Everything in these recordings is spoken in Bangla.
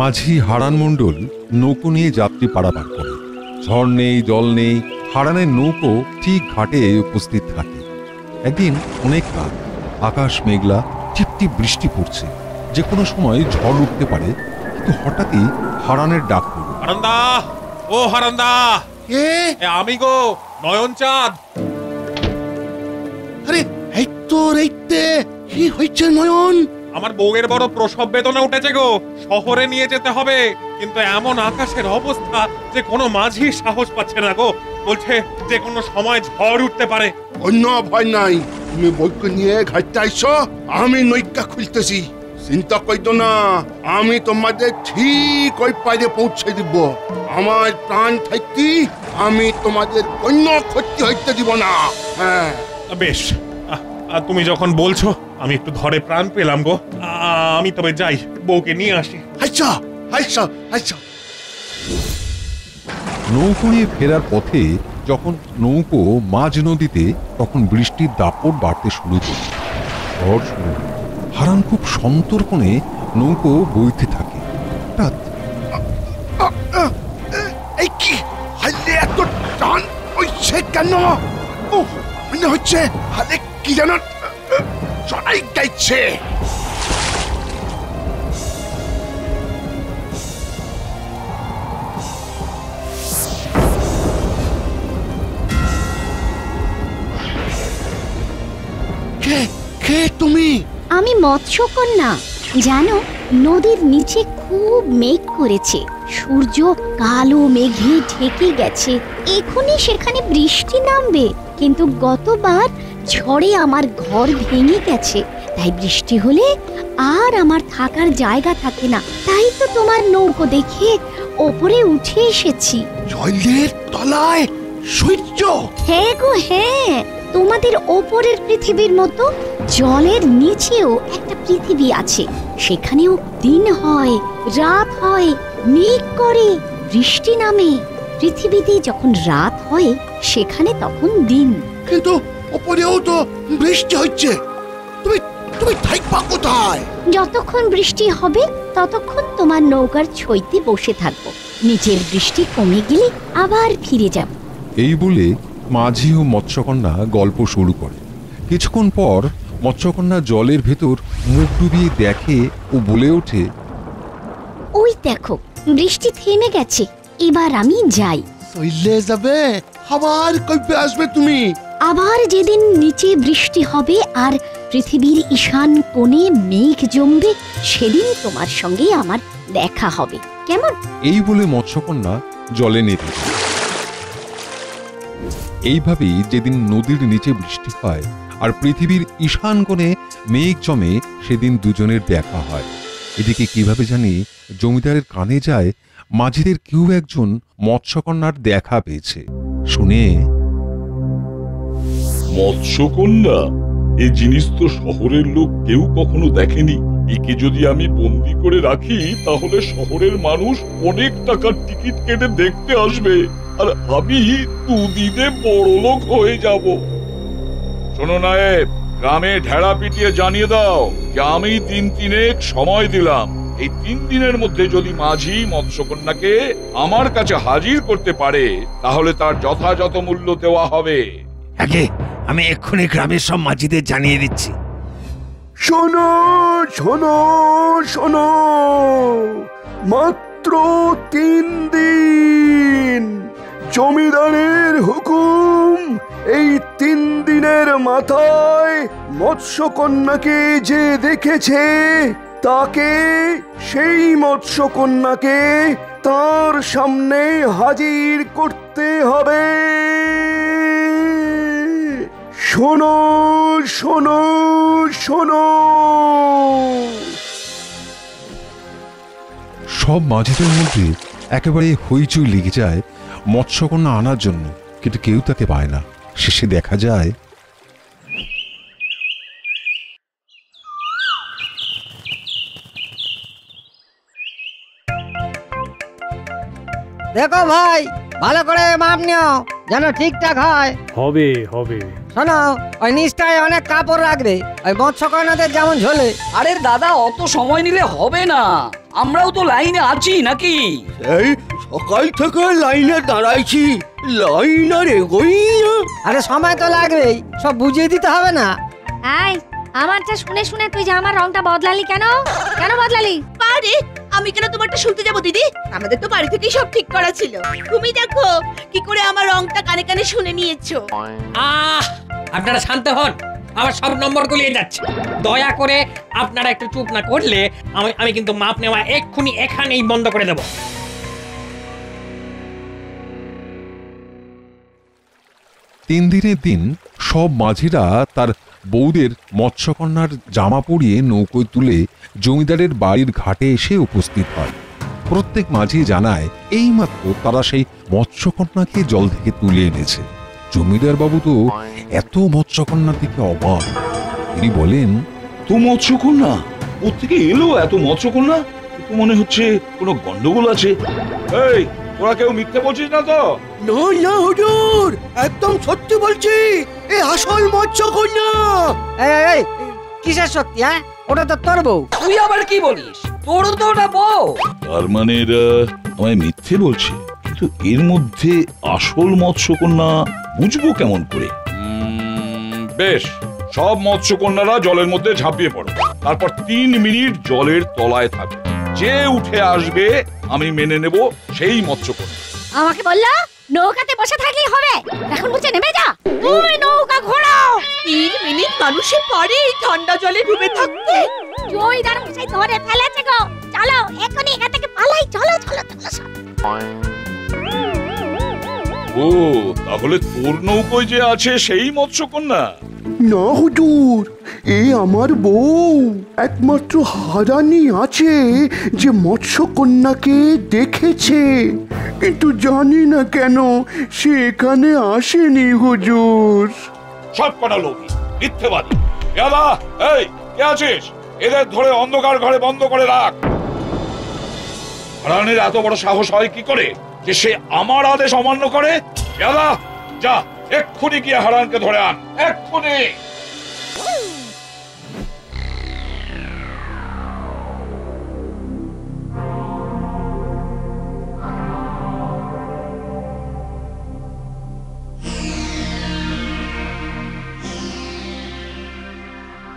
মাঝি হারান মণ্ডল নৌকো নিয়ে যাত্রী পারাপার করে। ঝড় নেই জল নেই হারানের নৌকো ঠিক ঘাটে উপস্থিত থাকে। একদিন অনেক রাত আকাশ মেঘলা টিপটিপ বৃষ্টি পড়ছে। যে কোনো সময় ঝড় উঠতে পারে কিন্তু হঠাৎই হারানের ডাক পড়ল। হারান্দা! ও হারান্দা! কে? এ আমি গো নয়ন চাঁদ আরে এই তো রেইতে কি হয়েছে নয়ন? আমার বউয়ের বড় প্রসব বেদনা উঠেছে গো। শহরে নিয়ে যেতে হবে। কিন্তু এমন আকাশের অবস্থা যে কোনো মাঝি সাহস পাচ্ছে না গো। বলছে যে কোনো সময় ঝড় উঠতে পারে। অন্য ভয় নাই। তুমি বইকে নিয়ে ঘাটতে আইছো আমি নৈকা খুলতেছি। চিন্তা করতো না আমি তোমাদের ঠিক ওই পাইরে পৌঁছে দিব। আমার প্রাণ থাকতে আমি তোমাদের অন্য ক্ষতি হইতে দিব না। হ্যাঁ। বেশ আ- আ, তুমি যখন বলছো আমি একটু ধরে প্রাণ পেলাম গো। আমি তবে যাই বউকে নিয়ে আসি। আচ্ছা আচ্ছা আচ্ছা নৌকো নিয়ে ফেরার পথে যখন নৌকো মাঝ নদীতে তখন বৃষ্টির দাপট বাড়তে শুরু করে। ঝড় শুরু হারান খুব সন্তর্পণে নৌকো বইতে থাকে। হঠাৎ এই কি? হালে এত টান হচ্ছে কেন? ও মনে হচ্ছে হালে কি যেন চড়াই গাইছে কে? কে তুমি? আমি মৎস্যকন্যা। জানো নদীর নিচে খুব মেঘ করেছে। সূর্য কালো মেঘে ঢেকে গেছে। এখনই সেখানে বৃষ্টি নামবে। কিন্তু গতবার ঝড়ে আমার ঘর ভেঙে গেছে। তাই বৃষ্টি হলে আর আমার থাকার জায়গা থাকে না। তাই তো তোমার নৌকো দেখে ওপরে উঠে এসেছি। জলের তলায় সূর্য! হ্যাঁ গো হ্যাঁ। তোমাদের ওপরের পৃথিবীর মতো জলের নিচেও একটা পৃথিবী আছে। সেখানেও দিন হয় রাত হয় মেঘ করে বৃষ্টি নামে। পৃথিবীতে যখন রাত হয় সেখানে তখন দিন। কিন্তু ওপরেও তো বৃষ্টি হচ্ছে। তুমি তুমি থাকবা কোথায়? যতক্ষণ বৃষ্টি হবে ততক্ষণ তোমার নৌকার ছইতে বসে থাকব। নিচের বৃষ্টি কমে গেলে আবার ফিরে যাব। এই বলে মাঝি ও মৎস্যকন্যা গল্প শুরু করে। কিছুক্ষণ পর মৎস্যকন্যা জলের ভেতর মুখ ডুবিয়ে দেখে ও বলে ওঠে ওই দেখো বৃষ্টি থেমে গেছে এবার আমি যাই। চলে যাবে? আবার কবে আসবে তুমি। আবার যেদিন নিচে বৃষ্টি হবে আর পৃথিবীর ঈশান কোণে মেঘ জমবে সেদিন তোমার সঙ্গে আমার দেখা হবে। কেমন? এই বলে মৎস্যকন্যা জলে নেমে এইভাবেই যেদিন নদীর নিচে বৃষ্টি হয় আর পৃথিবীর ঈশান কোণে মেঘ জমে সেদিন দুজনের দেখা হয়। এদিকে কীভাবে জানি জমিদারের কানে যায় মাঝিদের কেউ একজন মৎস্যকন্যার দেখা পেয়েছে। শুনে। মৎস্যকন্যা এই জিনিস তো শহরের লোক কেউ কখনো দেখেনি। একে যদি আমি বন্দি করে রাখি, তাহলে শহরের মানুষ অনেক টাকার টিকিট কেটে দেখতে আসবে। আর আমি দুদিনে বড় লোক হয়ে যাব। শোনো নায়েব, গ্রামে ঢেড়া পিটিয়ে জানিয়ে দাও যে আমি দিন তিনেক সময় দিলাম। এই তিন দিনের মধ্যে যদি মাঝি মৎস্যকন্যাকে আমার কাছে হাজির করতে পারে তাহলে তার যথাযথ মূল্য দেওয়া হবে। আগে আমি এক্ষুনি গ্রামের সব মাঝিদের জানিয়ে দিচ্ছি। শোনো শোনো শোনো। মাত্র তিন দিন জমিদারের হুকুম এই তিন দিনের মাথায় মৎস্যকন্যাকে যে দেখেছে তাকে সেই মৎস্যকন্যাকে তার সামনে হাজির করতে হবে। শোনো শোনো শোনো। সব মাঝিদের মধ্যে একেবারে হইচই লেগে যায় মৎস্যকন্যা আনার জন্য, কিন্তু কেউ তাকে পায় না। শেষে দেখা যায় দেখো ভাই ভালো করে মাপ নিও যেন ঠিকঠাক হয়। হবে হবে। শোনো ওই নিচটায় অনেক কাপড় রাখবে ওই মৎস্যকন্যাদের যেমন ঝোলে। আরে দাদা অত সময় নিলে হবে না। আমরাও তো লাইনে আছি নাকি? এই সকাল থেকে লাইনে দাঁড়াইছি লাইন আর এগোই না। আরে সময় তো লাগবেই সব বুঝিয়ে দিতে হবে না। আয় আমারটা শুনে শুনে তুই যে আমার রংটা বদলালি কেন? কেন বদলালি? আরে আমি কেন তোমারটা শুনতে যাব দিদি? আমাদের তো বাড়ি থেকেই সব ঠিক করা ছিল। তুমি দেখো কি করে আমার রংটা কানে কানে শুনে নিয়েছো। আহ আপনারা শান্ত হন। আমার সব নম্বর গুলিয়ে যাচ্ছে। দয়া করে আপনারা একটু চুপ না করলে আমি আমি কিন্তু মাপ নেওয়া এক্ষুনি এখানেই বন্ধ করে দেবো। তিন দিনের দিন সব মাঝিরা তার বৌদের মৎস্যকন্যার জামা পরিয়ে নৌকোয় তুলে জমিদারের বাড়ির ঘাটে এসে উপস্থিত হয়। প্রত্যেক মাঝি জানায়, এইমাত্র তারা সেই মৎস্যকন্যাকে জল থেকে তুলে এনেছে। জমিদার বাবু তো এত মৎস্যকন্যা থেকে অবাক। তিনি বলেন, তো মৎস্যকন্যা? থেকে এলো এত মৎস্যকন্যা? মনে হচ্ছে কোনো গন্ডগোল আছে। তোরা কেউ মিথ্যে বলছিস না তো? না না হুজুর। একদম সত্যি বলছি। এ আসল মৎস্যকন্যা এই এই, এই কিসের শক্তি হ্যাঁ? ওটা তো তোর বউ। তুই আবার কি বলিস? তোরও তো ওটা বউ। তার মানে এরা আমায় মিথ্যে বলছে কিন্তু এর মধ্যে আসল মৎস্যকন্যা বুঝব কেমন করে? বেশ সব মৎস্যকন্যারা জলের মধ্যে ঝাঁপিয়ে পড়ো। তারপর তিন মিনিট জলের তলায় থাকে। যে উঠে আসবে আমি মেনে নেব সেই মৎস্যকন্যা আমাকে বলল নৌকাতে বসে থাকলেই হবে। এখন বলছে নেমে যা। তুমি নৌকা ঘোরাও। তিন মিনিট মানুষে পারে এই ঠান্ডা জলে ডুবে থাকতে। জমিদার মশাই ধরে ফেলেছে গো। চলো এখনই এখান থেকে পালাই। চলো চলো চলো ও তাহলে তোর নৌকোয় যে আছে সেই মৎস্যকন্যা না, হুজুর, এ আমার বউ। একমাত্র হারানি আছে যে মৎস্যকন্যাকে দেখেছে। কিন্তু জানি না কেন সে এখানে আসেনি, হুজুর। সব কটা লোক মিথ্যেবাদী। দাদা এই, কে আছিস? এদের ধরে অন্ধকার ঘরে বন্ধ করে রাখ। হারানের এত বড় সাহস হয় কি করে? যে সে আমার আদেশ অমান্য করে? দাদা যা। এক্ষুনি গিয়ে হারানকে ধরে আন। এক্ষুনি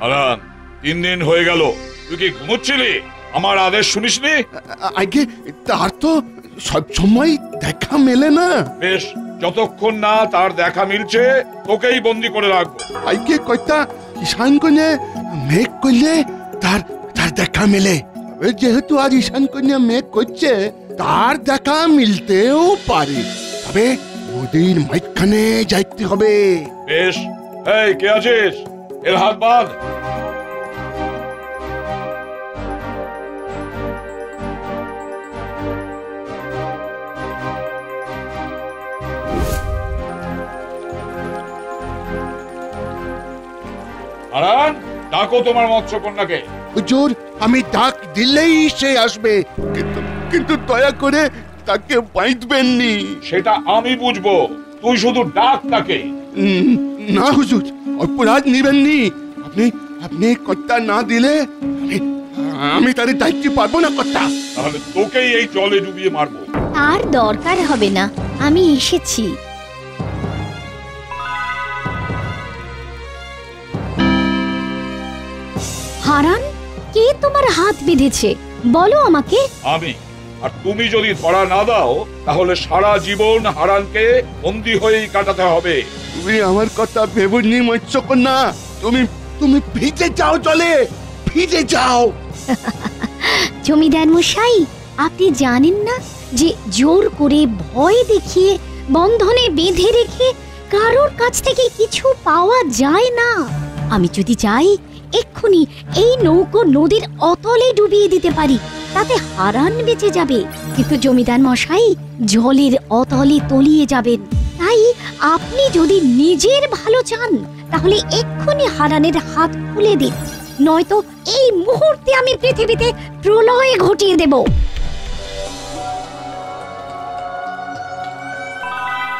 হারান তিন দিন হয়ে গেল। তুই কি ঘুমোচ্ছিলি? আমার আদেশ শুনিসনি? আগে তার তো সব সময় দেখা মেলে না। বেশ যতক্ষণ না তার দেখা মিলছে তোকেই বন্দি করে রাখব। আগে কয়টা ঈশান কন্যা মেঘ করলে তার তার দেখা মেলে। তবে যেহেতু আজ ঈশান কন্যা মেঘ করছে তার দেখা মিলতেও পারে। তবে নদীর মাঝখানে যাইতে হবে। বেশ এই কে আছিস? এর হাত বাঁধ। হারান ডাকো তোমার মৎস্যকন্যাকে। হুজুর আমি ডাক দিলেই সে আসবে। কিন্তু কিন্তু দয়া করে তাকে বাঁধবেন নি সেটা আমি বুঝব। তুই শুধু ডাক তাকে। উম, না হুজুর অপরাধ নিবেন নি আপনি আপনি কর্তা না দিলে আমি আমি তাদের দায়িত্ব পারব না কর্তা। তাহলে তোকেই এই জলে ডুবিয়ে মারবো। আর দরকার হবে না। আমি এসেছি। হারান? কে তোমার হাত বেঁধেছে? বলো আমাকে। আমি। আর তুমি যদি ধরা না দাও তাহলে সারা জীবন হারানকে বন্দী হয়েই কাটাতে হবে। তুমি আমার কথা ভেবনি মৎস্যকন্যা। তুমি তুমি ভিজে যাও জলে। ভিজে যাও। জমিদার মশাই আপনি জানেন না যে জোর করে ভয় দেখিয়ে বন্ধনে বেঁধে রেখে কারোর কাছ থেকে কিছু পাওয়া যায় না? আমি যদি চাই এক্ষুনি এই নৌকো নদীর অতলে ডুবিয়ে দিতে পারি, তাতে হারান বেঁচে যাবে। কিন্তু জমিদার মশাই, জলের অতলে তলিয়ে যাবেন। তাই আপনি যদি নিজের ভালো চান, তাহলে এক্ষুনি হারানের হাত খুলে দিন। নয়তো এই মুহূর্তে আমি পৃথিবীতে প্রলয় ঘটিয়ে দেব।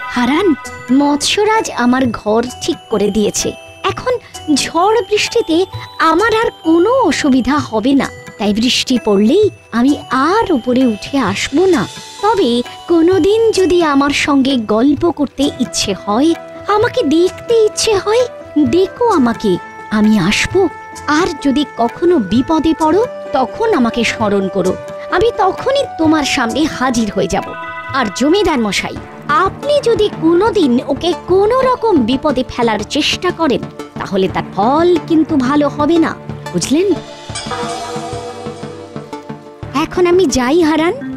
হারান, মৎস্যরাজ আমার ঘর ঠিক করে দিয়েছে। এখন ঝড় বৃষ্টিতে আমার আর কোনো অসুবিধা হবে না। তাই বৃষ্টি পড়লেই আমি আর উপরে উঠে আসব না। তবে কোনোদিন যদি আমার সঙ্গে গল্প করতে ইচ্ছে হয়, আমাকে দেখতে ইচ্ছে হয় দেখো আমাকে। আমি আসব। আর যদি কখনো বিপদে পড়ো, তখন আমাকে স্মরণ করো। আমি তখনই তোমার সামনে হাজির হয়ে যাব। আর জমিদার মশাই আপনি যদি কোনোদিন ওকে কোনো রকম বিপদে ফেলার চেষ্টা করেন, তাহলে তার ফল কিন্তু ভালো হবে না, বুঝলেন? এখন আমি যাই, হারান।